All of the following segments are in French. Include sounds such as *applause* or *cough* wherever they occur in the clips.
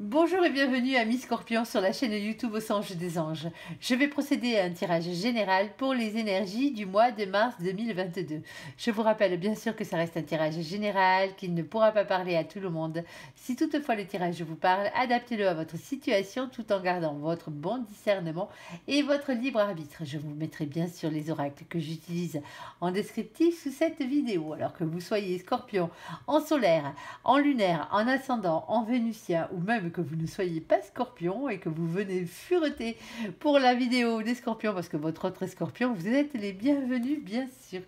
Bonjour et bienvenue à Miss Scorpion sur la chaîne YouTube Au Sange des Anges. Je vais procéder à un tirage général pour les énergies du mois de mars 2022. Je vous rappelle bien sûr que ça reste un tirage général, qu'il ne pourra pas parler à tout le monde. Si toutefois le tirage vous parle, adaptez-le à votre situation tout en gardant votre bon discernement et votre libre arbitre. Je vous mettrai bien sûr les oracles que j'utilise en descriptif sous cette vidéo. Alors que vous soyez Scorpion en solaire, en lunaire, en ascendant, en vénusien ou même que vous ne soyez pas scorpion et que vous venez fureter pour la vidéo des scorpions parce que votre autre scorpion, vous êtes les bienvenus, bien sûr.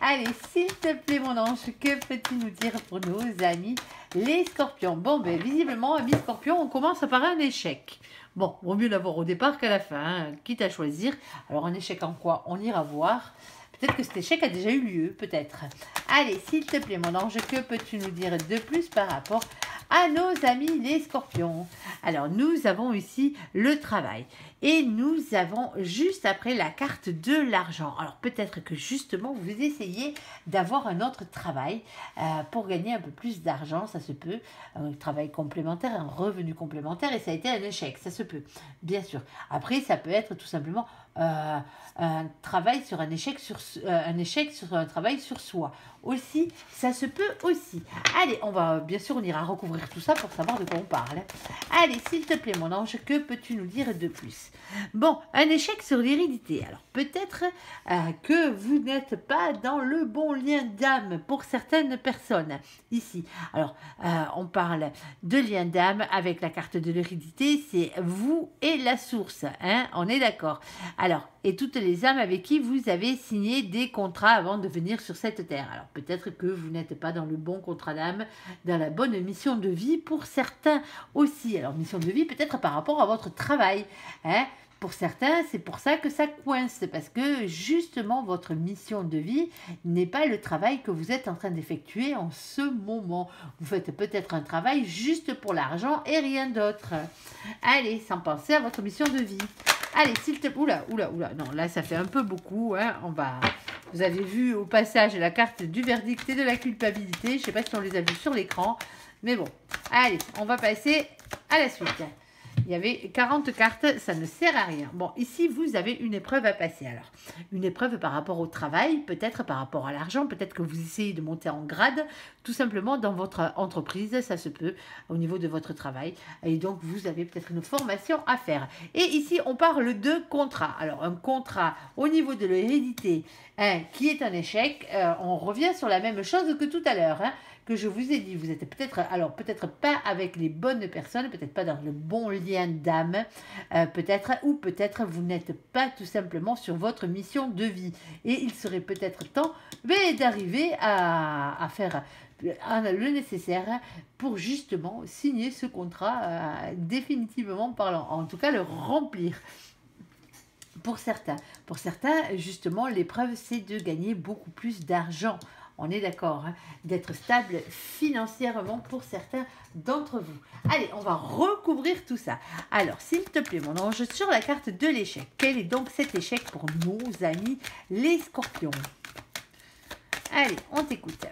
Allez, s'il te plaît, mon ange, que peux-tu nous dire pour nos amis les scorpions? Bon, ben, visiblement, amis scorpions, on commence par un échec. Bon, vaut mieux l'avoir au départ qu'à la fin, hein, quitte à choisir. Alors, un échec en quoi? On ira voir. Peut-être que cet échec a déjà eu lieu, peut-être. Allez, s'il te plaît, mon ange, que peux-tu nous dire de plus par rapport à nos amis les scorpions? Alors, nous avons ici le travail. Et nous avons juste après la carte de l'argent. Alors, peut-être que justement, vous essayez d'avoir un autre travail euh, pour gagner un peu plus d'argent. Ça se peut. Un travail complémentaire, un revenu complémentaire. Et ça a été un échec. Ça se peut, bien sûr. Après, ça peut être tout simplement euh, un travail sur un échec sur euh, un échec sur un travail sur soi. Aussi ça se peut aussi. Allez on va bien sûr on ira recouvrir tout ça pour savoir de quoi on parle. Allez s'il te plaît mon ange que peux-tu nous dire de plus? Bon un échec sur l'hérédité. Alors peut-être euh, que vous n'êtes pas dans le bon lien d'âme pour certaines personnes. Ici. Alors on parle de lien d'âme avec la carte de l'hérédité. C'est vous et la source hein on est d'accord alors, et toutes les âmes avec qui vous avez signé des contrats avant de venir sur cette terre. Alors, peut-être que vous n'êtes pas dans le bon contrat d'âme, dans la bonne mission de vie pour certains aussi. Alors, mission de vie peut-être par rapport à votre travail. Hein pour certains, c'est pour ça que ça coince, parce que justement, votre mission de vie n'est pas le travail que vous êtes en train d'effectuer en ce moment. Vous faites peut-être un travail juste pour l'argent et rien d'autre. Allez, sans penser à votre mission de vie. Allez, s'il te plaît. Oula, oula, oula. Non, là, ça fait un peu beaucoup. Hein. On va. Vous avez vu au passage la carte du verdict et de la culpabilité. Je ne sais pas si on les a vus sur l'écran. Mais bon. Allez, on va passer à la suite. Il y avait 40 cartes, ça ne sert à rien. Bon, ici, vous avez une épreuve à passer. Alors, une épreuve par rapport au travail, peut-être par rapport à l'argent, peut-être que vous essayez de monter en grade, tout simplement dans votre entreprise, ça se peut, au niveau de votre travail. Et donc, vous avez peut-être une formation à faire. Et ici, on parle de contrat. Alors, un contrat au niveau de l'hérédité, hein, qui est un échec, euh, on revient sur la même chose que tout à l'heure. Hein que je vous ai dit. Vous êtes peut-être, alors peut-être pas avec les bonnes personnes, peut-être pas dans le bon lien d'âme, euh, peut-être, ou peut-être vous n'êtes pas tout simplement sur votre mission de vie. Et il serait peut-être temps d'arriver à, faire le nécessaire pour justement signer ce contrat euh, définitivement parlant, en tout cas le remplir pour certains. Pour certains, justement, l'épreuve, c'est de gagner beaucoup plus d'argent on est d'accord, hein, d'être stable financièrement pour certains d'entre vous. Allez, on va recouvrir tout ça. Alors, s'il te plaît, mon ange, sur la carte de l'échec, quel est donc cet échec pour nos amis les scorpions? Allez, on t'écoute.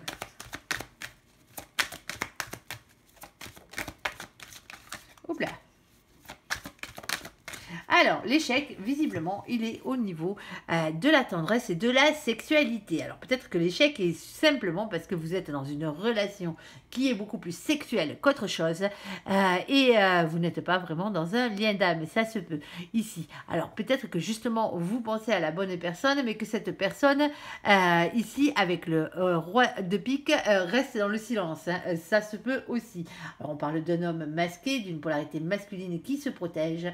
Oups là alors, l'échec, visiblement, il est au niveau euh, de la tendresse et de la sexualité. Alors, peut-être que l'échec est simplement parce que vous êtes dans une relation qui est beaucoup plus sexuelle qu'autre chose euh, et euh, vous n'êtes pas vraiment dans un lien d'âme. Ça se peut ici. Alors, peut-être que justement, vous pensez à la bonne personne, mais que cette personne, ici, avec le roi de pique, reste dans le silence. Hein. Ça se peut aussi. Alors, on parle d'un homme masqué, d'une polarité masculine qui se protège,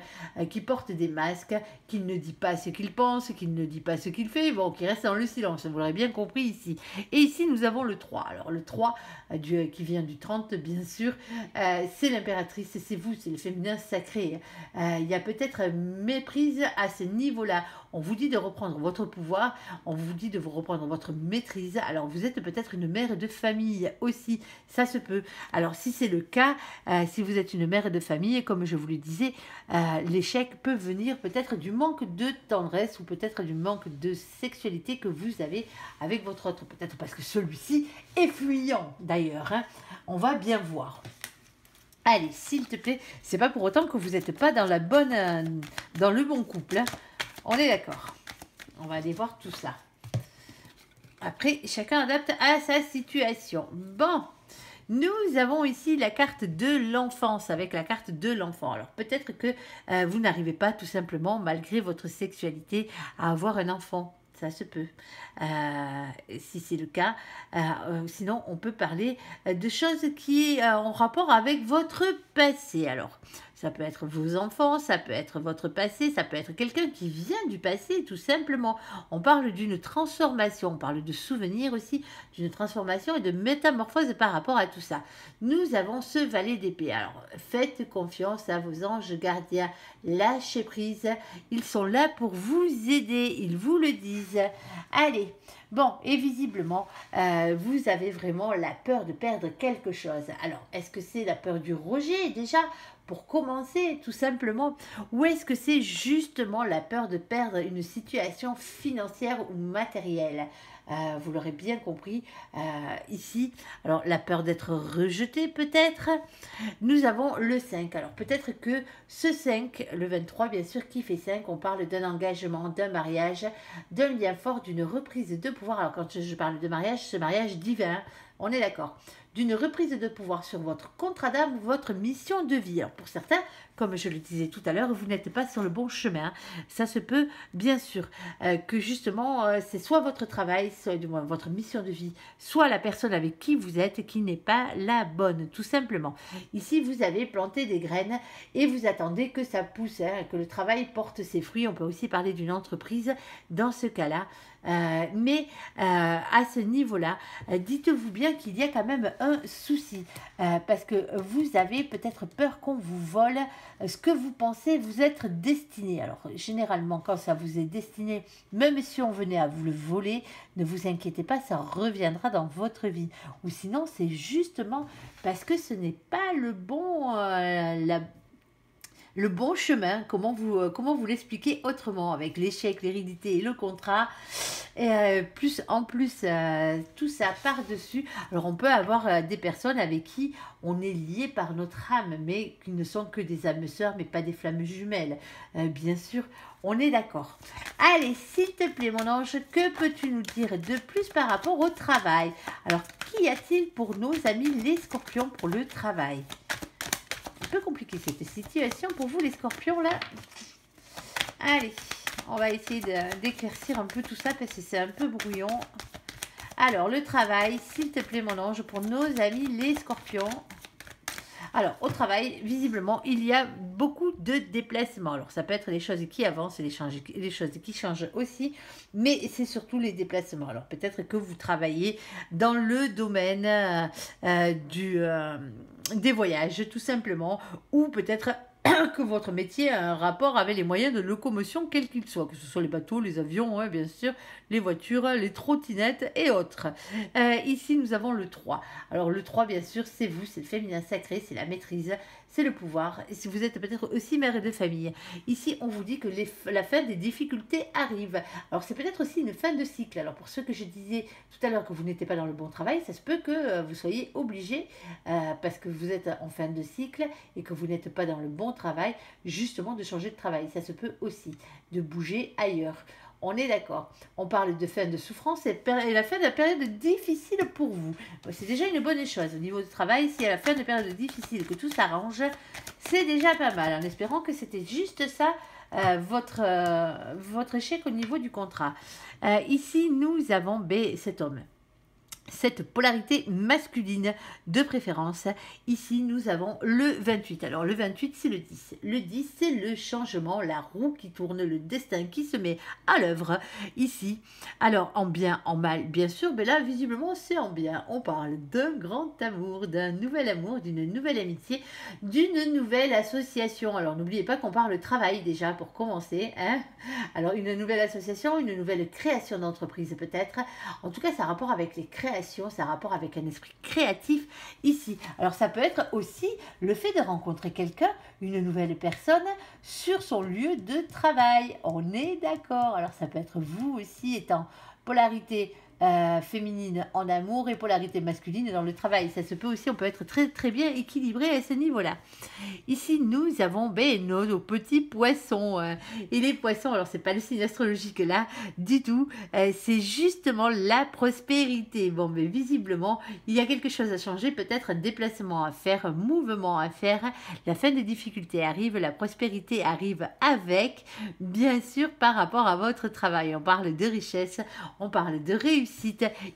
qui porte des masques, qu'il ne dit pas ce qu'il pense, qu'il ne dit pas ce qu'il fait, bon, qui reste dans le silence, vous l'aurez bien compris ici. Et ici, nous avons le 3. Alors, le 3, euh, qui vient du 30, bien sûr, euh, c'est l'impératrice, c'est vous, c'est le féminin sacré. Euh, il y a peut-être méprise à ce niveau-là. On vous dit de reprendre votre pouvoir, on vous dit de vous reprendre votre maîtrise. Alors, vous êtes peut-être une mère de famille aussi, ça se peut. Alors, si c'est le cas, si vous êtes une mère de famille, comme je vous le disais, l'échec peut venir peut-être du manque de tendresse ou peut-être du manque de sexualité que vous avez avec votre autre. Peut-être parce que celui-ci est fuyant d'ailleurs. Hein. On va bien voir. Allez, s'il te plaît, c'est pas pour autant que vous n'êtes pas dans la bonne, euh, dans le bon couple. hein. On est d'accord. On va aller voir tout ça. Après, chacun adapte à sa situation. Bon, nous avons ici la carte de l'enfance avec la carte de l'enfant. Alors peut-être que euh, vous n'arrivez pas tout simplement, malgré votre sexualité, à avoir un enfant. Ça se peut. Euh, si c'est le cas, Euh, euh, sinon on peut parler de choses qui sont en rapport avec votre passé. Alors, ça peut être vos enfants, ça peut être votre passé, ça peut être quelqu'un qui vient du passé, tout simplement. On parle d'une transformation, on parle de souvenirs aussi, d'une transformation et de métamorphose par rapport à tout ça. Nous avons ce valet d'épée. Alors, faites confiance à vos anges gardiens, lâchez prise. Ils sont là pour vous aider, ils vous le disent. Allez, bon, et visiblement, euh, vous avez vraiment la peur de perdre quelque chose. Alors, est-ce que c'est la peur du rejet déjà pour commencer, tout simplement Ou est-ce que c'est justement la peur de perdre une situation financière ou matérielle? Euh, Vous l'aurez bien compris euh, ici. Alors, la peur d'être rejeté peut-être. Nous avons le 5. Alors, peut-être que ce 5, le 23, bien sûr, qui fait 5, on parle d'un engagement, d'un mariage, d'un lien fort, d'une reprise de pouvoir. Alors, quand je parle de mariage, ce mariage divin, on est d'accord d'une reprise de pouvoir sur votre contrat d'âme ou votre mission de vie. Alors pour certains, comme je le disais tout à l'heure, vous n'êtes pas sur le bon chemin. Ça se peut, bien sûr, euh, que justement, euh, c'est soit votre travail, soit du votre mission de vie, soit la personne avec qui vous êtes qui n'est pas la bonne, tout simplement. Ici, vous avez planté des graines et vous attendez que ça pousse, hein, que le travail porte ses fruits. On peut aussi parler d'une entreprise dans ce cas-là. Euh, mais euh, à ce niveau-là, euh, dites-vous bien qu'il y a quand même un souci parce que vous avez peut-être peur qu'on vous vole ce que vous pensez vous être destiné. Alors généralement, quand ça vous est destiné, même si on venait à vous le voler, ne vous inquiétez pas, ça reviendra dans votre vie. Ou sinon, c'est justement parce que ce n'est pas le bon, le bon chemin, comment vous, euh, comment vous l'expliquer autrement, avec l'échec, l'hérédité et le contrat, et euh, plus en plus euh, tout ça par-dessus. Alors on peut avoir des personnes avec qui on est lié par notre âme, mais qui ne sont que des âmes sœurs, mais pas des flammes jumelles. Bien sûr, on est d'accord. Allez, s'il te plaît, mon ange, que peux-tu nous dire de plus par rapport au travail? Alors, qu'y a-t-il pour nos amis les scorpions pour le travail? Peu compliqué cette situation pour vous les scorpions là. Allez, on va essayer d'éclaircir un peu tout ça parce que c'est un peu brouillon. Alors, le travail, s'il te plaît mon ange, pour nos amis les scorpions. Alors, au travail, visiblement, il y a beaucoup de déplacements. Alors, ça peut être les choses qui avancent et les choses qui changent aussi, mais c'est surtout les déplacements. Alors, peut-être que vous travaillez dans le domaine euh, euh, euh, des voyages, tout simplement, ou peut-être *coughs* que votre métier a un rapport avec les moyens de locomotion, quels qu'ils soient, que ce soit les bateaux, les avions, bien sûr, les voitures, les trottinettes et autres. Euh, ici, nous avons le 3. Alors, le 3, bien sûr, c'est vous, c'est le féminin sacré, c'est la maîtrise, c'est le pouvoir. Et si vous êtes peut-être aussi mère de famille, ici, on vous dit que la fin des difficultés arrive. Alors, c'est peut-être aussi une fin de cycle. Alors, pour ceux que je disais tout à l'heure que vous n'étiez pas dans le bon travail, ça se peut que euh, vous soyez obligé, euh, parce que vous êtes en fin de cycle et que vous n'êtes pas dans le bon travail, justement de changer de travail. Ça se peut aussi, de bouger ailleurs. On est d'accord. On parle de fin de souffrance et la fin de la période difficile pour vous. C'est déjà une bonne chose. Au niveau du travail, si à la fin de période difficile que tout s'arrange, c'est déjà pas mal. En espérant que c'était juste ça, euh, votre, euh, votre échec au niveau du contrat. Euh, ici, nous avons B, cet homme cette polarité masculine de préférence. Ici, nous avons le 28. Alors, le 28, c'est le 10. Le 10, c'est le changement, la roue qui tourne, le destin qui se met à l'œuvre. Ici, alors, en bien, en mal, bien sûr, mais là, visiblement, c'est en bien. On parle d'un grand amour, d'un nouvel amour, d'une nouvelle amitié, d'une nouvelle association. Alors, n'oubliez pas qu'on parle travail déjà pour commencer. Hein alors, une nouvelle association, une nouvelle création d'entreprise peut-être. En tout cas, ça a rapport avec les créations, ça a rapport avec un esprit créatif ici. Alors ça peut être aussi le fait de rencontrer quelqu'un, une nouvelle personne, sur son lieu de travail. On est d'accord. Alors ça peut être vous aussi étant polarité euh, féminine en amour et polarité masculine dans le travail. Ça se peut aussi, on peut être très très bien équilibré à ce niveau-là. Ici, nous avons ben, nos, petits poissons. Hein. et les poissons, alors c'est pas le signe astrologique là du tout, euh, c'est justement la prospérité. Bon, mais visiblement, il y a quelque chose à changer, peut-être un déplacement à faire, un mouvement à faire. La fin des difficultés arrive, la prospérité arrive avec, bien sûr, par rapport à votre travail. On parle de richesse, on parle de réussite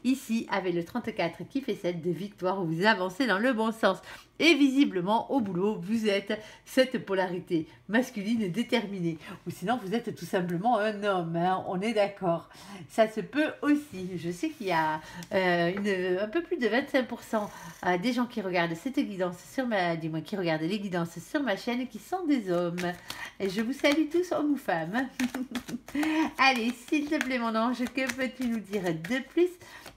ici avec le 34 qui fait 7 de victoire, vous avancez dans le bon sens. Et visiblement, au boulot, vous êtes cette polarité masculine déterminée. Ou sinon, vous êtes tout simplement un homme, hein, on est d'accord. Ça se peut aussi. Je sais qu'il y a euh, un peu plus de 25% euh, des gens qui regardent cette guidance sur ma... Dis-moi, qui regardent les guidances sur ma chaîne qui sont des hommes. Et je vous salue tous, hommes ou femmes. *laughs* Allez, s'il te plaît, mon ange, que peux-tu nous dire de plus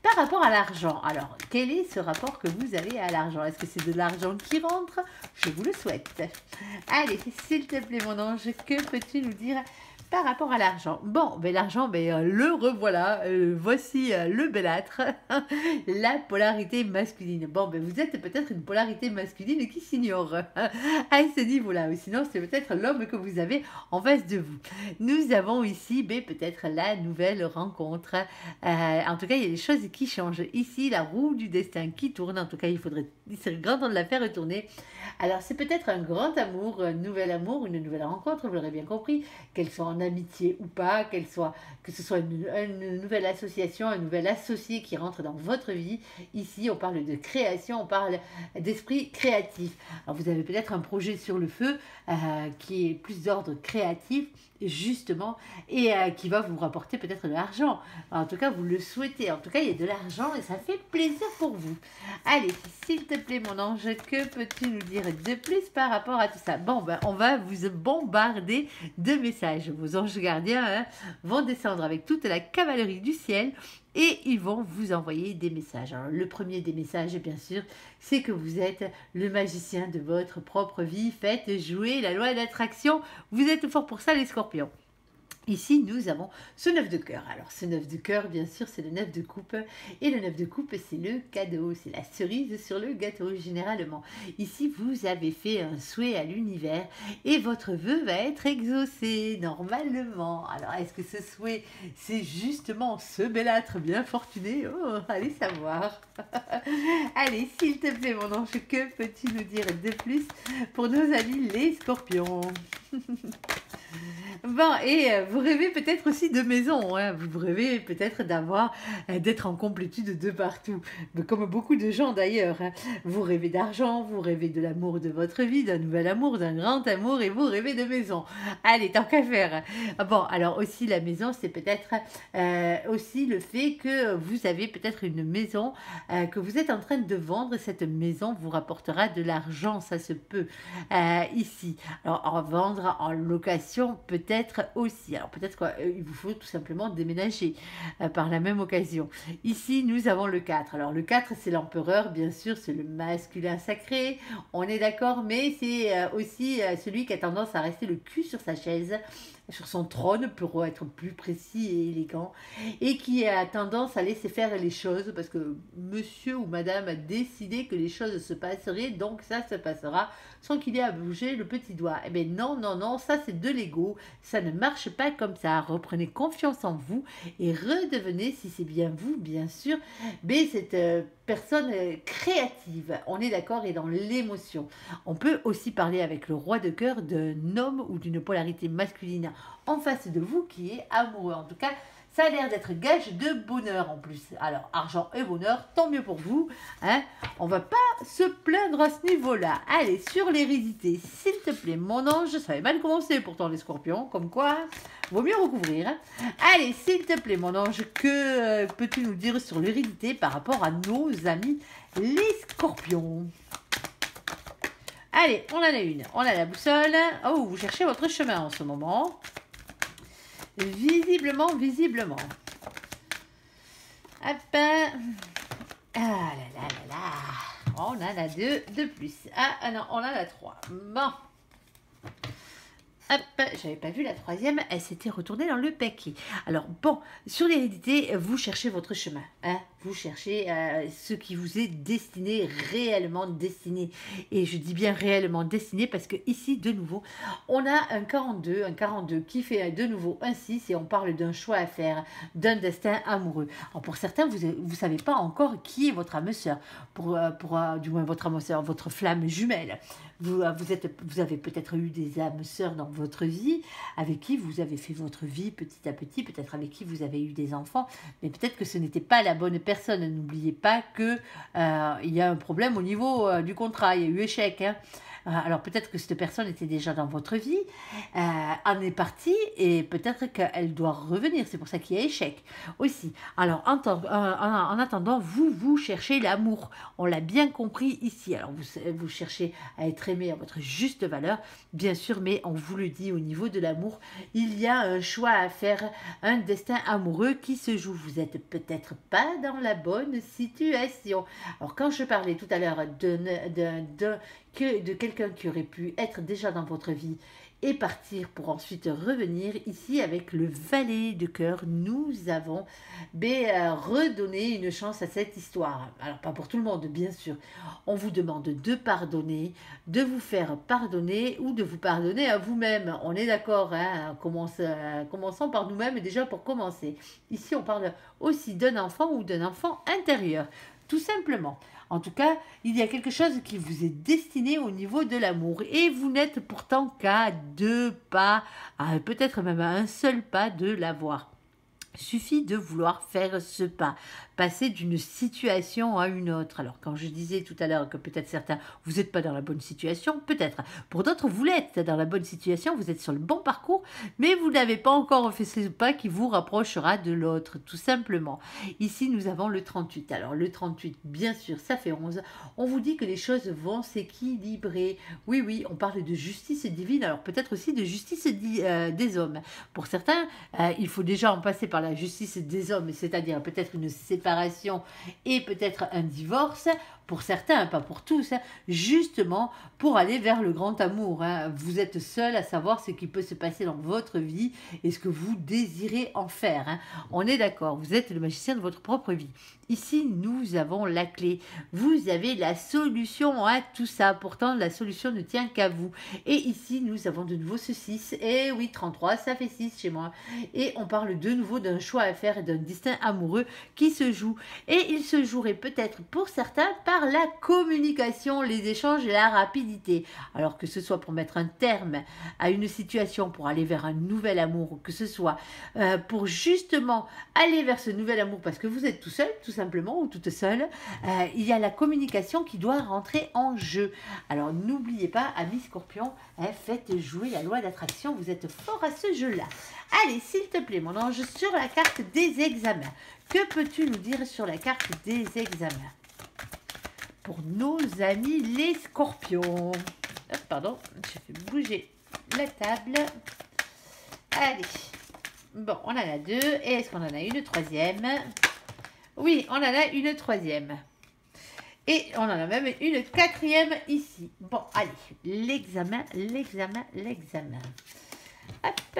par rapport à l'argent, alors, quel est ce rapport que vous avez à l'argent? Est-ce que c'est de l'argent qui rentre Je vous le souhaite. Allez, s'il te plaît, mon ange, que peux-tu nous dire par rapport à l'argent. Bon, ben l'argent, ben, euh, le revoilà. Euh, voici euh, le belâtre, *laughs* la polarité masculine. Bon, ben vous êtes peut-être une polarité masculine qui s'ignore à ce niveau-là. Ou sinon, c'est peut-être l'homme que vous avez en face de vous. Nous avons ici ben, peut-être la nouvelle rencontre. en tout cas, il y a des choses qui changent. Ici, la roue du destin qui tourne. En tout cas, il faudrait, serait grand temps de la faire retourner. Alors, c'est peut-être un grand amour, un nouvel amour, une nouvelle rencontre, vous l'aurez bien compris, qu'elle soit en amitié ou pas, que ce soit une, nouvelle association, un nouvel associé qui rentre dans votre vie. Ici, on parle de création, on parle d'esprit créatif. Alors, vous avez peut-être un projet sur le feu euh, qui est plus d'ordre créatif justement, et euh, qui va vous rapporter peut-être de l'argent. En tout cas, vous le souhaitez. En tout cas, il y a de l'argent et ça fait plaisir pour vous. Allez, s'il te plaît, mon ange, que peux-tu nous dire de plus par rapport à tout ça? Bon, ben, on va vous bombarder de messages. Vos anges gardiens hein, vont descendre avec toute la cavalerie du ciel et ils vont vous envoyer des messages. le premier des messages, bien sûr, c'est que vous êtes le magicien de votre propre vie. Faites jouer la loi d'attraction. Vous êtes fort pour ça, les scorpions. Ici, nous avons ce neuf de cœur. Alors, ce neuf de cœur, bien sûr, c'est le neuf de coupe. Et le neuf de coupe, c'est le cadeau, c'est la cerise sur le gâteau, généralement. Ici, vous avez fait un souhait à l'univers et votre vœu va être exaucé, normalement. Alors, est-ce que ce souhait, c'est justement ce belâtre bien fortuné? Oh, allez savoir. *laughs* allez, s'il te plaît, mon ange, que peux-tu nous dire de plus pour nos amis les scorpions? *laughs* Bon, et euh, vous rêvez peut-être aussi de maison, hein. vous rêvez peut-être d'avoir, euh, d'être en complétude de partout, comme beaucoup de gens d'ailleurs. Hein. Vous rêvez d'argent, vous rêvez de l'amour de votre vie, d'un nouvel amour, d'un grand amour, et vous rêvez de maison. Allez, tant qu'à faire. Bon, alors aussi la maison, c'est peut-être euh, aussi le fait que vous avez peut-être une maison que vous êtes en train de vendre. Cette maison vous rapportera de l'argent, ça se peut ici. Alors, en vendre en location, peut-être aussi. Alors peut-être qu'il vous faut tout simplement déménager euh, par la même occasion. Ici, nous avons le 4. Alors le 4, c'est l'empereur, bien sûr, c'est le masculin sacré, on est d'accord, mais c'est euh, aussi euh, celui qui a tendance à rester le cul sur sa chaise sur son trône pour être plus précis et élégant et qui a tendance à laisser faire les choses parce que monsieur ou madame a décidé que les choses se passeraient donc ça se passera sans qu'il ait à bouger le petit doigt. Eh bien non, non, non, ça c'est de l'ego, ça ne marche pas comme ça. Reprenez confiance en vous et redevenez, si c'est bien vous, bien sûr, mais cette euh, personne euh, créative, on est d'accord, et dans l'émotion. On peut aussi parler avec le roi de cœur d'un homme ou d'une polarité masculine en face de vous qui est amoureux. En tout cas, ça a l'air d'être gage de bonheur en plus. Alors, argent et bonheur, tant mieux pour vous. Hein On va pas se plaindre à ce niveau-là. Allez, sur l'hérédité, s'il te plaît, mon ange, ça avait mal commencé pourtant les scorpions, comme quoi, vaut mieux recouvrir. Hein. Allez, s'il te plaît, mon ange, que euh, peux-tu nous dire sur l'hérédité par rapport à nos amis les scorpions? Allez, on en a une. On a la boussole. Oh, vous cherchez votre chemin en ce moment. Visiblement, visiblement. Hop. Ah là là là là. On en a deux de plus. Ah, ah non, on en a trois. Bon. Hop, j'avais pas vu la troisième, elle s'était retournée dans le paquet. Alors bon, sur l'hérédité, vous cherchez votre chemin. Hein vous cherchez euh, ce qui vous est destiné, réellement destiné. Et je dis bien réellement destiné parce que ici, de nouveau, on a un 42, un 42 qui fait de nouveau un 6 et on parle d'un choix à faire, d'un destin amoureux. Alors pour certains, vous ne savez pas encore qui est votre âme sœur, pour, euh, euh, du moins votre âme votre flamme jumelle. Vous, vous, êtes, vous avez peut-être eu des âmes sœurs dans votre vie, avec qui vous avez fait votre vie petit à petit, peut-être avec qui vous avez eu des enfants, mais peut-être que ce n'était pas la bonne personne N'oubliez pas qu'il euh, y a un problème au niveau euh, du contrat, il y a eu échec. Hein. Euh, alors peut-être que cette personne était déjà dans votre vie, euh, en est partie et peut-être qu'elle doit revenir. C'est pour ça qu'il y a échec aussi. Alors en, en, attendant, vous, vous cherchez l'amour. On l'a bien compris ici. Alors vous, cherchez à être aimé à votre juste valeur, bien sûr, mais on vous le dit au niveau de l'amour, il y a un choix à faire, un destin amoureux qui se joue. Vous n'êtes peut-être pas dans la bonne situation. Alors quand je parlais tout à l'heure de, que de quelqu'un qui aurait pu être déjà dans votre vie et partir pour ensuite revenir ici avec le valet de cœur. Nous avons euh, redonné une chance à cette histoire. Alors pas pour tout le monde, bien sûr. On vous demande de pardonner, de vous faire pardonner ou de vous pardonner à vous-même. On est d'accord, hein euh, commençons par nous-mêmes déjà pour commencer. Ici, on parle aussi d'un enfant ou d'un enfant intérieur, tout simplement. En tout cas, il y a quelque chose qui vous est destiné au niveau de l'amour. Et vous n'êtes pourtant qu'à deux pas, peut-être même à un seul pas de l'avoir. Suffit de vouloir faire ce pas passer d'une situation à une autre. Alors quand je disais tout à l'heure que peut-être certains, vous n'êtes pas dans la bonne situation, peut-être. Pour d'autres, vous l'êtes dans la bonne situation, vous êtes sur le bon parcours, mais vous n'avez pas encore fait ce pas qui vous rapprochera de l'autre, tout simplement. Ici, nous avons le 38. Alors le 38, bien sûr, ça fait 11. On vous dit que les choses vont s'équilibrer. Oui, oui, on parle de justice divine, alors peut-être aussi de justice euh, des hommes. Pour certains, euh, il faut déjà en passer par la justice des hommes, c'est-à-dire peut-être une séparation et peut-être un divorce, pour certains, pas pour tous, hein, justement pour aller vers le grand amour. Hein. Vous êtes seul à savoir ce qui peut se passer dans votre vie et ce que vous désirez en faire. Hein. On est d'accord, vous êtes le magicien de votre propre vie. Ici, nous avons la clé. Vous avez la solution à tout ça. Pourtant, la solution ne tient qu'à vous. Et ici, nous avons de nouveau ce 6. Et oui, 33, ça fait 6 chez moi. Et on parle de nouveau d'un choix à faire et d'un destin amoureux qui se joue. Et il se jouerait peut-être pour certains la communication, les échanges et la rapidité. Alors que ce soit pour mettre un terme à une situation, pour aller vers un nouvel amour, ou que ce soit euh, pour justement aller vers ce nouvel amour parce que vous êtes tout seul, tout simplement, ou toute seule, euh, il y a la communication qui doit rentrer en jeu. Alors n'oubliez pas, amis scorpion, hein, faites jouer la loi d'attraction, vous êtes fort à ce jeu-là. Allez, s'il te plaît, mon ange, sur la carte des examens. Que peux-tu nous dire sur la carte des examens? Pour nos amis les scorpions. pardon, j'ai fait bouger la table. Allez. Bon, on en a deux. Et est-ce qu'on en a une troisième? Oui, on en a une troisième. Et on en a même une quatrième ici. Bon, allez, l'examen, l'examen, l'examen. Hop.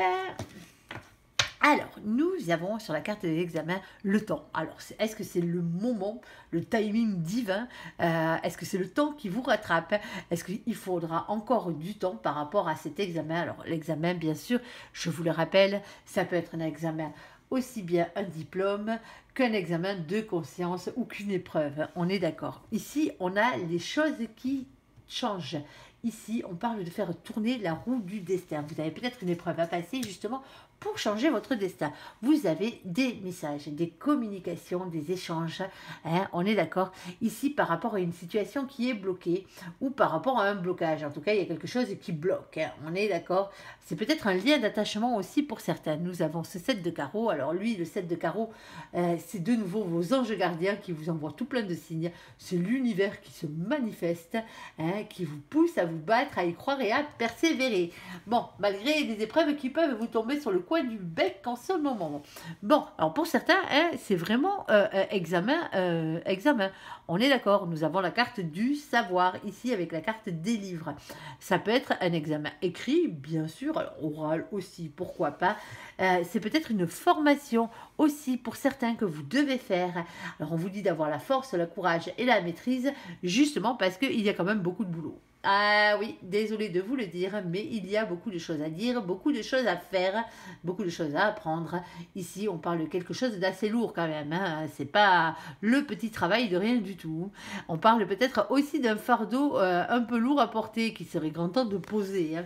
Alors, nous avons sur la carte de l'examen le temps. Alors, est-ce que c'est le moment, le timing divin euh, Est-ce que c'est le temps qui vous rattrape Est-ce qu'il faudra encore du temps par rapport à cet examen? Alors, l'examen, bien sûr, je vous le rappelle, ça peut être un examen aussi bien un diplôme qu'un examen de conscience ou qu'une épreuve. On est d'accord. Ici, on a les choses qui changent. Ici, on parle de faire tourner la roue du destin. Vous avez peut-être une épreuve à passer justement pour changer votre destin. Vous avez des messages, des communications, des échanges. Hein, on est d'accord ici par rapport à une situation qui est bloquée ou par rapport à un blocage. En tout cas, il y a quelque chose qui bloque. Hein, on est d'accord C'est peut-être un lien d'attachement aussi pour certains. Nous avons ce 7 de carreau. Alors lui, le 7 de carreau, euh, c'est de nouveau vos anges gardiens qui vous envoient tout plein de signes. C'est l'univers qui se manifeste, hein, qui vous pousse à vous battre, à y croire et à persévérer. Bon, malgré les épreuves qui peuvent vous tomber sur le du bec en ce moment. Bon, alors pour certains, hein, c'est vraiment euh, euh, examen, euh, examen. On est d'accord, nous avons la carte du savoir ici avec la carte des livres. Ça peut être un examen écrit, bien sûr, oral aussi, pourquoi pas. c'est peut-être une formation aussi pour certains que vous devez faire. Alors on vous dit d'avoir la force, le courage et la maîtrise, justement parce qu'il y a quand même beaucoup de boulot. Ah oui, désolé de vous le dire, mais il y a beaucoup de choses à dire, beaucoup de choses à faire, beaucoup de choses à apprendre. Ici, on parle de quelque chose d'assez lourd quand même. Hein. C'est pas le petit travail de rien du tout. On parle peut-être aussi d'un fardeau euh, un peu lourd à porter qui serait grand temps de poser. Hein,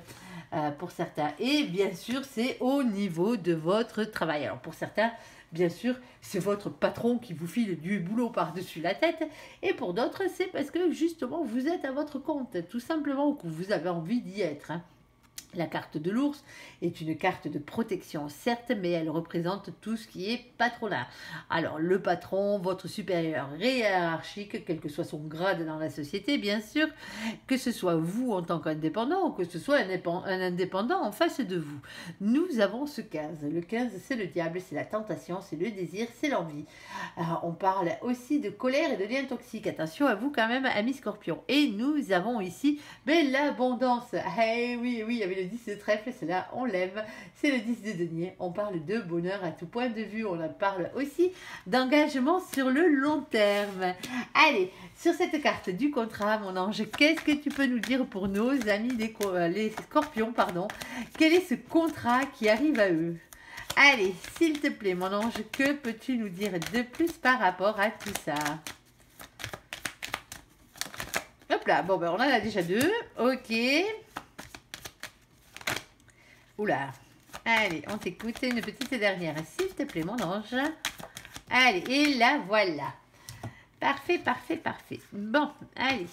euh, pour certains. Et bien sûr, c'est au niveau de votre travail. Alors pour certains, Bien sûr, c'est votre patron qui vous file du boulot par-dessus la tête. Et pour d'autres, c'est parce que justement, vous êtes à votre compte, tout simplement, ou que vous avez envie d'y être. Hein. La carte de l'ours est une carte de protection, certes, mais elle représente tout ce qui est patronat. Alors, le patron, votre supérieur hiérarchique, quel que soit son grade dans la société, bien sûr, que ce soit vous en tant qu'indépendant ou que ce soit un indépendant en face de vous. Nous avons ce 15. Le 15, c'est le diable, c'est la tentation, c'est le désir, c'est l'envie. On parle aussi de colère et de liens toxiques. Attention à vous quand même, amis scorpions. Et nous avons ici mais l'abondance. Eh oui, oui, il y avait le 10 de trèfle, c'est là, on lève. C'est le 10 de denier. On parle de bonheur à tout point de vue. On parle aussi d'engagement sur le long terme. Allez, sur cette carte du contrat, mon ange, qu'est-ce que tu peux nous dire pour nos amis des, euh, les scorpions pardon? Quel est ce contrat qui arrive à eux? Allez, s'il te plaît, mon ange, que peux-tu nous dire de plus par rapport à tout ça? Hop là, bon, ben on en a déjà deux. Ok. Oula. Allez, on t'écoute. Une petite dernière, s'il te plaît, mon ange. Allez, et là, voilà. Parfait, parfait, parfait. Bon, allez.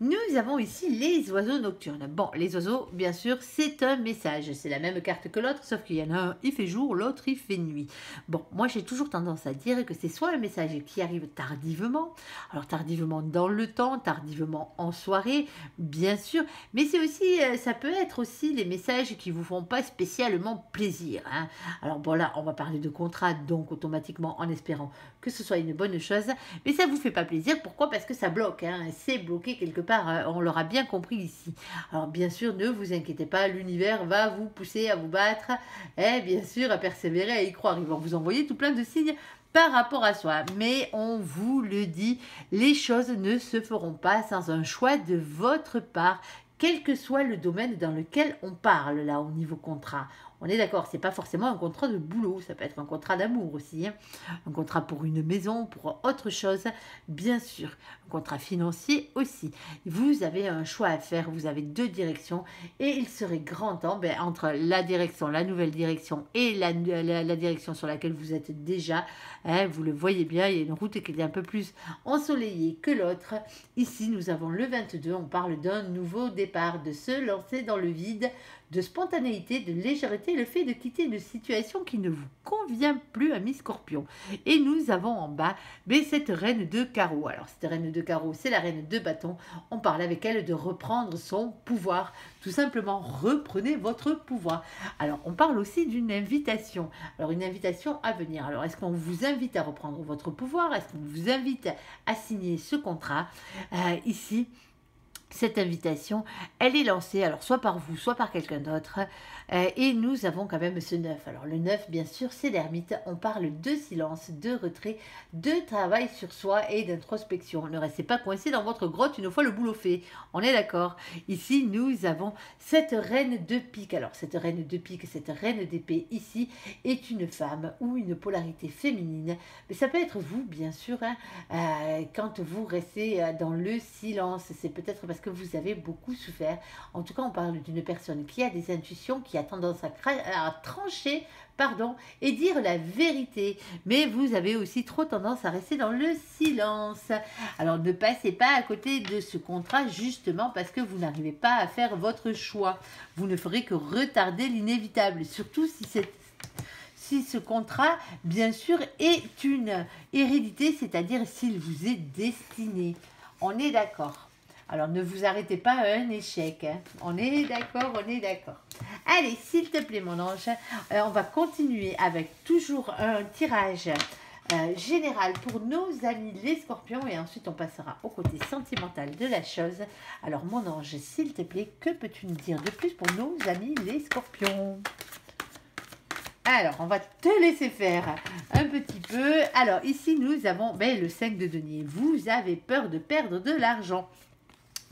Nous avons ici les oiseaux nocturnes. Bon, les oiseaux, bien sûr, c'est un message. C'est la même carte que l'autre, sauf qu'il y en a un, il fait jour, l'autre, il fait nuit. Bon, moi, j'ai toujours tendance à dire que c'est soit un message qui arrive tardivement, alors tardivement dans le temps, tardivement en soirée, bien sûr, mais c'est aussi, euh, ça peut être aussi les messages qui vous font pas spécialement plaisir. Hein. Alors bon, là, on va parler de contrat, donc automatiquement en espérant que ce soit une bonne chose, mais ça vous fait pas plaisir. Pourquoi? Parce que ça bloque. Hein. C'est bloqué quelque part. Hein. On l'aura bien compris ici. Alors bien sûr, ne vous inquiétez pas, l'univers va vous pousser à vous battre et bien sûr à persévérer, à y croire. Ils vont vous envoyer tout plein de signes par rapport à soi. Mais on vous le dit, les choses ne se feront pas sans un choix de votre part quel que soit le domaine dans lequel on parle là au niveau contrat. On est d'accord, c'est pas forcément un contrat de boulot, ça peut être un contrat d'amour aussi, hein. un contrat pour une maison, pour autre chose, bien sûr, contrat financier aussi. Vous avez un choix à faire, vous avez deux directions et il serait grand temps, ben, entre la direction, la nouvelle direction et la, la, direction sur laquelle vous êtes déjà, hein, vous le voyez bien, il y a une route qui est un peu plus ensoleillée que l'autre. Ici, nous avons le 22, on parle d'un nouveau départ, de se lancer dans le vide, de spontanéité, de légèreté, le fait de quitter une situation qui ne vous convient plus, ami scorpion. Et nous avons en bas mais cette reine de carreau. Alors cette reine de carreau, c'est la reine de bâton. On parle avec elle de reprendre son pouvoir. Tout simplement, reprenez votre pouvoir. Alors on parle aussi d'une invitation. Alors une invitation à venir. Alors est-ce qu'on vous invite à reprendre votre pouvoir? Est-ce qu'on vous invite à signer ce contrat? Euh, Ici, cette invitation, elle est lancée, alors soit par vous, soit par quelqu'un d'autre, euh, et nous avons quand même ce 9. Alors le 9, bien sûr, c'est l'ermite. On parle de silence, de retrait, de travail sur soi et d'introspection. Ne restez pas coincé dans votre grotte une fois le boulot fait. On est d'accord Ici, nous avons cette reine de pique. Alors cette reine de pique, cette reine d'épée ici est une femme ou une polarité féminine. Mais ça peut être vous, bien sûr, hein. euh, quand vous restez euh, dans le silence. C'est peut-être parce que vous avez beaucoup souffert. En tout cas, on parle d'une personne qui a des intuitions, qui tendance à, trancher pardon, et dire la vérité. Mais vous avez aussi trop tendance à rester dans le silence. Alors ne passez pas à côté de ce contrat justement parce que vous n'arrivez pas à faire votre choix. Vous ne ferez que retarder l'inévitable, surtout si c'est si ce contrat, bien sûr, est une hérédité, c'est-à-dire s'il vous est destiné. On est d'accord. Alors ne vous arrêtez pas à un échec. Hein. On est d'accord, on est d'accord. Allez, s'il te plaît, mon ange, euh, on va continuer avec toujours un tirage euh, général pour nos amis les scorpions et ensuite on passera au côté sentimental de la chose. Alors mon ange, s'il te plaît, que peux-tu nous dire de plus pour nos amis les scorpions? Alors, on va te laisser faire un petit peu. Alors, ici, nous avons ben, le 5 de denier. Vous avez peur de perdre de l'argent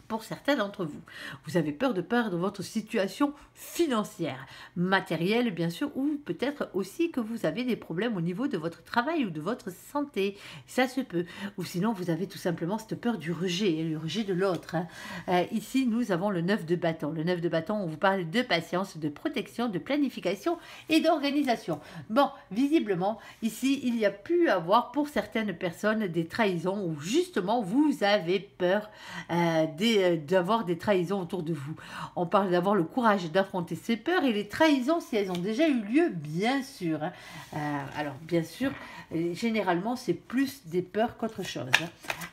pour certains d'entre vous. Vous avez peur de perdre votre situation financière, matérielle bien sûr, ou peut-être aussi que vous avez des problèmes au niveau de votre travail ou de votre santé. Ça se peut. Ou sinon, vous avez tout simplement cette peur du rejet, le rejet de l'autre. Hein. Euh, ici, nous avons le 9 de bâton. Le 9 de bâton, on vous parle de patience, de protection, de planification et d'organisation. Bon, visiblement, ici, il y a pu avoir pour certaines personnes des trahisons où justement vous avez peur euh, des euh, d'avoir des trahisons autour de vous. On parle d'avoir le courage d'affronter ses peurs et les trahisons si elles ont déjà eu lieu, bien sûr. Hein. Euh, alors, bien sûr, euh, généralement, c'est plus des peurs qu'autre chose. Hein.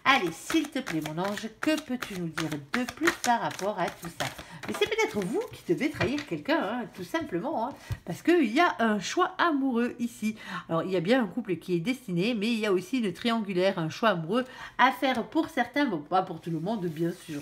Allez, s'il te plaît, mon ange, que peux-tu nous dire de plus par rapport à tout ça? Mais c'est peut-être vous qui devez trahir quelqu'un, hein, tout simplement, parce qu'il y a un choix amoureux ici. Alors, il y a bien un couple qui est destiné, mais il y a aussi une triangulaire, un choix amoureux à faire pour certains, bon, pas pour tout le monde, bien sûr.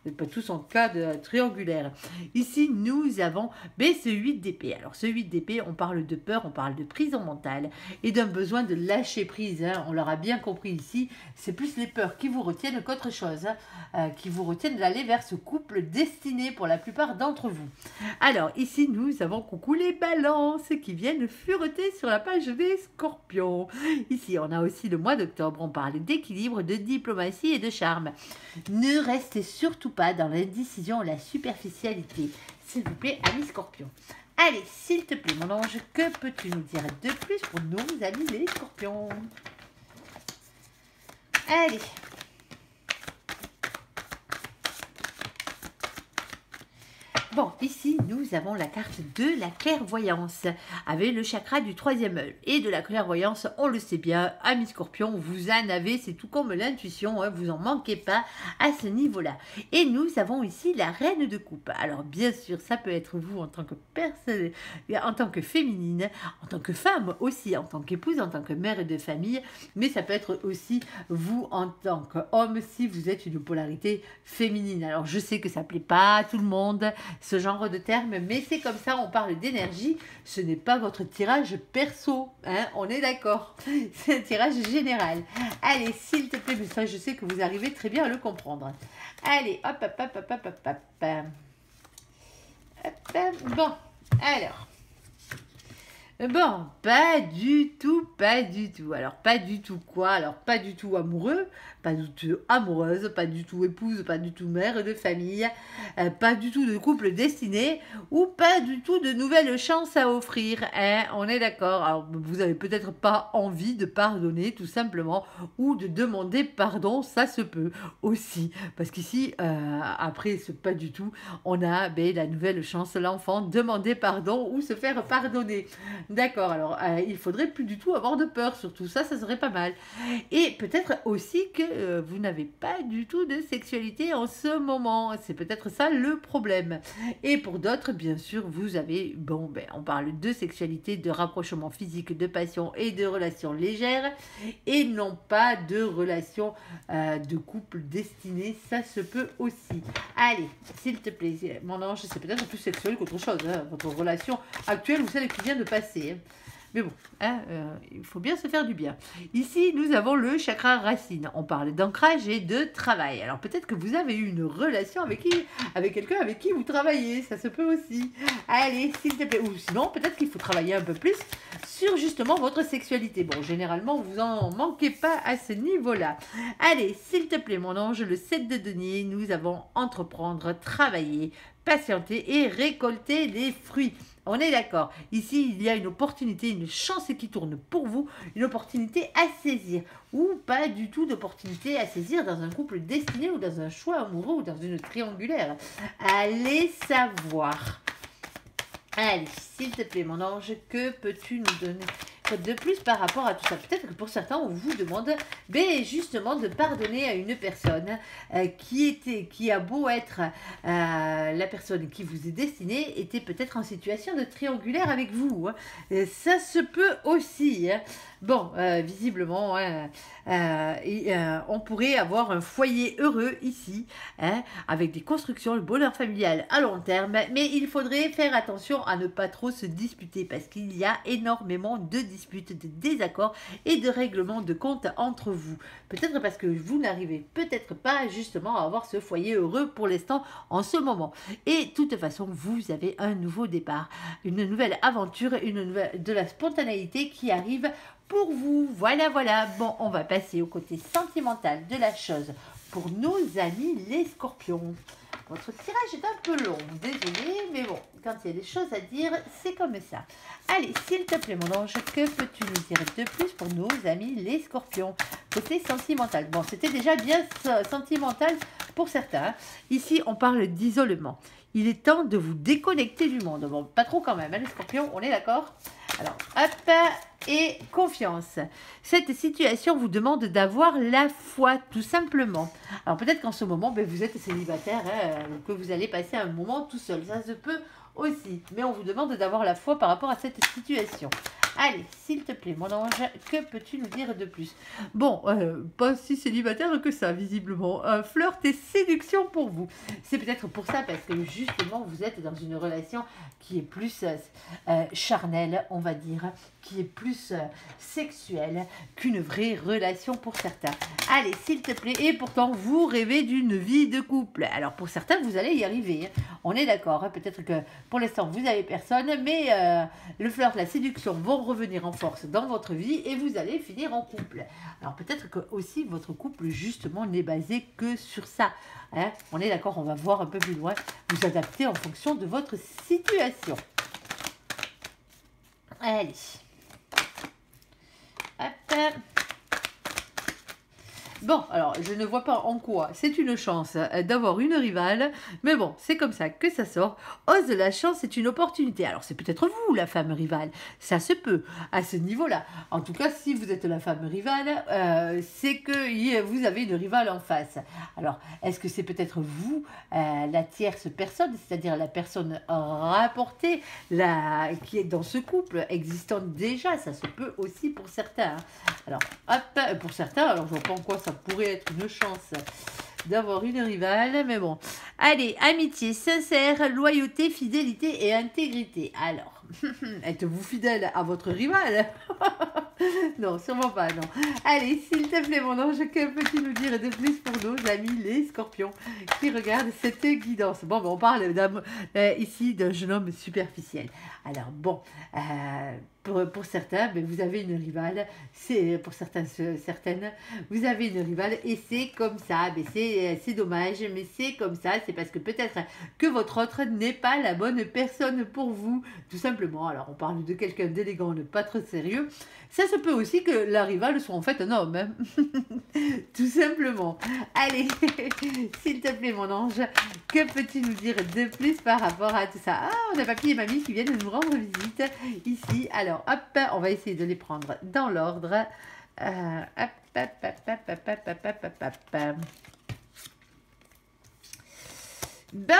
Pas tous en cas de triangulaire. Ici, nous avons B, ce 8 d'épée. Alors, ce 8 d'épée, on parle de peur, on parle de prison mentale et d'un besoin de lâcher prise. Hein. On l'aura bien compris ici. C'est plus les peurs qui vous retiennent qu'autre chose, hein. euh, qui vous retiennent d'aller vers ce couple destiné pour la plupart d'entre vous. Alors, ici, nous avons coucou les balances qui viennent fureter sur la page des scorpions. Ici, on a aussi le mois d'octobre. On parle d'équilibre, de diplomatie et de charme. Ne restez surtout pas dans l'indécision ou la superficialité. S'il vous plaît, amis scorpions. Allez, s'il te plaît, mon ange, que peux-tu nous dire de plus pour nos amis les scorpions? Allez, Bon, ici, nous avons la carte de la clairvoyance, avec le chakra du troisième œil. Et de la clairvoyance, on le sait bien, amis scorpions, vous en avez, c'est tout comme l'intuition, hein, vous en manquez pas à ce niveau-là. Et nous avons ici la reine de coupe. Alors, bien sûr, ça peut être vous en tant que personne, en tant que féminine, en tant que femme aussi, en tant qu'épouse, en tant que mère de famille, mais ça peut être aussi vous en tant qu'homme si vous êtes une polarité féminine. Alors, je sais que ça plaît pas à tout le monde, ce genre de terme, mais c'est comme ça, on parle d'énergie, ce n'est pas votre tirage perso, hein, on est d'accord, *laughs* c'est un tirage général. Allez, s'il te plaît, mais ça je sais que vous arrivez très bien à le comprendre. Allez, hop, hop, hop, hop, hop, hop, hop. hop bon, alors, Bon, pas du tout, pas du tout. Alors, pas du tout quoi Alors, pas du tout amoureux, pas du tout amoureuse, pas du tout épouse, pas du tout mère de famille, euh, pas du tout de couple destiné, ou pas du tout de nouvelles chances à offrir. Hein On est d'accord. Alors, vous n'avez peut-être pas envie de pardonner, tout simplement, ou de demander pardon, ça se peut aussi. Parce qu'ici, euh, après, ce pas du tout, on a ben, la nouvelle chance, l'enfant, demander pardon ou se faire pardonner. D'accord, alors euh, il faudrait plus du tout avoir de peur sur tout ça, ça serait pas mal. Et peut-être aussi que euh, vous n'avez pas du tout de sexualité en ce moment, c'est peut-être ça le problème. Et pour d'autres, bien sûr, vous avez, bon, ben, on parle de sexualité, de rapprochement physique, de passion et de relations légères, et non pas de relations euh, de couple destinées, ça se peut aussi. Allez, s'il te plaît, mon ange, c'est peut-être plus sexuel qu'autre chose, hein, votre relation actuelle ou celle qui vient de passer. Mais bon, hein, euh, il faut bien se faire du bien. Ici, nous avons le chakra racine. On parle d'ancrage et de travail. Alors peut-être que vous avez eu une relation avec avec quelqu'un avec qui vous travaillez. Ça se peut aussi. Allez, s'il te plaît. Ou sinon, peut-être qu'il faut travailler un peu plus sur justement votre sexualité. Bon, généralement, vous en manquez pas à ce niveau-là. Allez, s'il te plaît, mon ange, le 7 de denier, nous avons entreprendre, travailler, patienter et récolter des fruits. On est d'accord. Ici, il y a une opportunité, une chance qui tourne pour vous, une opportunité à saisir. Ou pas du tout d'opportunité à saisir dans un couple destiné ou dans un choix amoureux ou dans une triangulaire. Allez savoir. Allez, s'il te plaît, mon ange, que peux-tu nous donner? De plus par rapport à tout ça Peut-être que pour certains, on vous demande ben, justement de pardonner à une personne euh, qui, était, qui a beau être euh, la personne qui vous est destinée, était peut-être en situation de triangulaire avec vous. Hein. ça se peut aussi. Hein. Bon, euh, visiblement, hein, euh, euh, on pourrait avoir un foyer heureux ici, hein, avec des constructions, le bonheur familial à long terme, mais il faudrait faire attention à ne pas trop se disputer parce qu'il y a énormément de disputes, de désaccords et de règlements de compte entre vous. Peut-être parce que vous n'arrivez peut-être pas justement à avoir ce foyer heureux pour l'instant en ce moment. Et de toute façon, vous avez un nouveau départ, une nouvelle aventure, une nouvelle, de la spontanéité qui arrive pour vous. Voilà, voilà. Bon, on va passer au côté sentimental de la chose pour nos amis les scorpions. Votre tirage est un peu long, désolé, mais bon, quand il y a des choses à dire, c'est comme ça. Allez, s'il te plaît, mon ange, que peux-tu nous dire de plus pour nos amis les scorpions? Côté sentimental. Bon, c'était déjà bien sentimental pour certains. Ici, on parle d'isolement. Il est temps de vous déconnecter du monde. Bon, pas trop quand même, hein, les scorpions, on est d'accord? Alors, hop, et confiance. Cette situation vous demande d'avoir la foi, tout simplement. Alors, peut-être qu'en ce moment, ben, vous êtes célibataire, hein, que vous allez passer un moment tout seul. Ça se peut aussi. Mais on vous demande d'avoir la foi par rapport à cette situation. Allez, s'il te plaît, mon ange, que peux-tu nous dire de plus? Bon, euh, pas si célibataire que ça, visiblement. Un flirt et séduction pour vous. C'est peut-être pour ça, parce que justement, vous êtes dans une relation qui est plus euh, euh, charnelle, on va dire, qui est plus sexuelle qu'une vraie relation pour certains. Allez, s'il te plaît, et pourtant, vous rêvez d'une vie de couple. Alors, pour certains, vous allez y arriver. Hein. On est d'accord. Hein. Peut-être que pour l'instant, vous n'avez personne, mais le flirt, la séduction vont revenir en force dans votre vie et vous allez finir en couple. Alors peut-être que aussi votre couple justement n'est basé que sur ça. Hein. on est d'accord, on va voir un peu plus loin. Vous adapter en fonction de votre situation. Allez. Hop. Bon, alors, je ne vois pas en quoi c'est une chance euh, d'avoir une rivale, mais bon, c'est comme ça que ça sort. Ose la chance est une opportunité. Alors, c'est peut-être vous, la femme rivale. Ça se peut, à ce niveau-là. En tout cas, si vous êtes la femme rivale, euh, c'est que vous avez une rivale en face. Alors, est-ce que c'est peut-être vous, euh, la tierce personne, c'est-à-dire la personne rapportée, la, qui est dans ce couple, existant déjà? Ça se peut aussi pour certains. Hein. Alors, hop, pour certains, alors je vois pas en quoi ça pourrait être une chance d'avoir une rivale, mais bon. Allez, amitié sincère, loyauté, fidélité et intégrité. Alors, *laughs* êtes-vous fidèle à votre rivale? *laughs* Non, sûrement pas, non. Allez, s'il te plaît, mon ange, que peux-tu nous dire de plus pour nos amis les scorpions qui regardent cette guidance? Bon, ben, on parle euh, ici d'un jeune homme superficiel. Alors, bon, euh, pour, certains, ben, vous avez une rivale, c'est pour certains, certaines, vous avez une rivale et c'est comme ça, ben, c'est dommage, mais c'est comme ça, c'est parce que peut-être que votre autre n'est pas la bonne personne pour vous, tout simplement. Alors on parle de quelqu'un d'élégant, de pas trop sérieux. Ça se peut aussi que la rivale soit en fait un homme, hein. *laughs* tout simplement. Allez, *laughs* s'il te plaît mon ange, que peux-tu nous dire de plus par rapport à tout ça? Ah, on a papy et mamie qui viennent nous rendre visite ici. Alors, hop, on va essayer de les prendre dans l'ordre. Bon,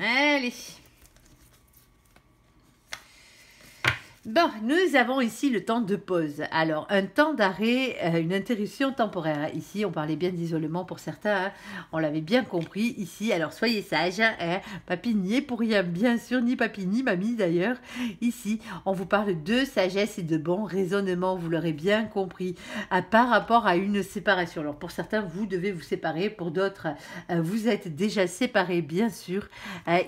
allez Bon, nous avons ici le temps de pause. Alors, un temps d'arrêt, euh, une interruption temporaire. Ici, on parlait bien d'isolement pour certains. Hein. On l'avait bien compris ici. Alors, soyez sages. Hein. Papy n'y est pour rien, bien sûr, ni papy ni mamie d'ailleurs. Ici, on vous parle de sagesse et de bon raisonnement. Vous l'aurez bien compris. Euh, par rapport à une séparation. Alors, pour certains, vous devez vous séparer. Pour d'autres, euh, vous êtes déjà séparés, bien sûr.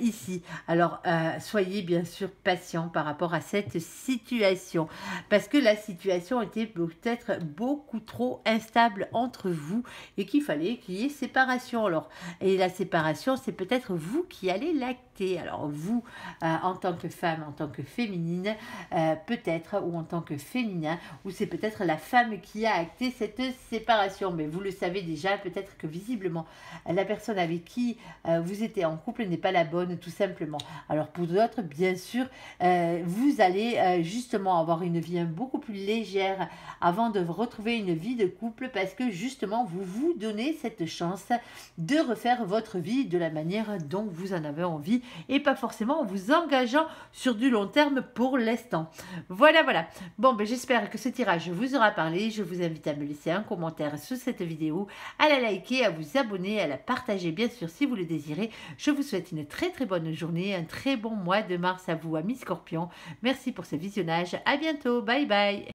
ici. Alors, soyez bien sûr patient par rapport à cette situation situation. Parce que la situation était peut-être beaucoup trop instable entre vous et qu'il fallait qu'il y ait séparation. Alors, et la séparation, c'est peut-être vous qui allez Alors, vous, euh, en tant que femme, en tant que féminine, euh, peut-être, ou en tant que féminin, ou c'est peut-être la femme qui a acté cette séparation. Mais vous le savez déjà, peut-être que visiblement, la personne avec qui euh, vous étiez en couple n'est pas la bonne, tout simplement. Alors, pour d'autres, bien sûr, vous allez justement avoir une vie beaucoup plus légère avant de retrouver une vie de couple parce que justement vous vous donnez cette chance de refaire votre vie de la manière dont vous en avez envie et pas forcément en vous engageant sur du long terme pour l'instant. Voilà, voilà. Bon, ben, j'espère que ce tirage vous aura parlé. Je vous invite à me laisser un commentaire sous cette vidéo, à la liker, à vous abonner, à la partager bien sûr si vous le désirez. Je vous souhaite une très très bonne journée, un très bon mois de mars à vous, amis scorpions. Merci pour ce visionnage. À bientôt. Bye bye.